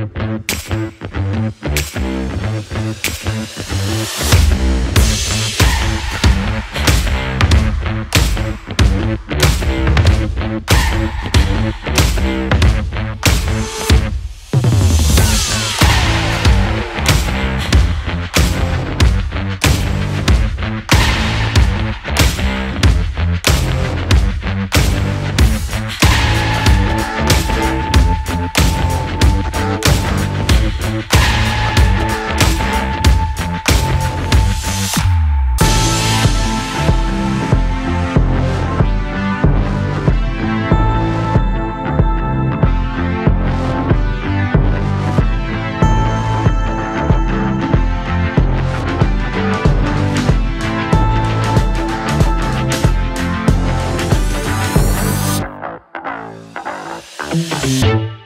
Thank you. Música